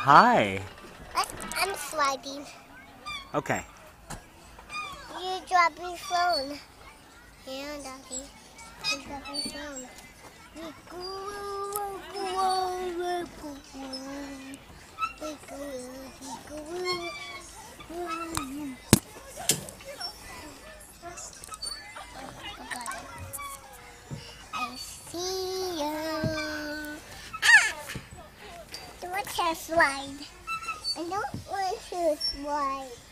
Hi. I'm sliding. Okay. You drop your phone. Here, Daddy. You drop your phone. I see want to slide. I don't want to slide.